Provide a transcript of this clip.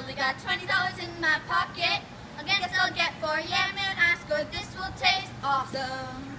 only got $20 in my pocket. I guess I'll get four yam and ask good. This will taste awesome.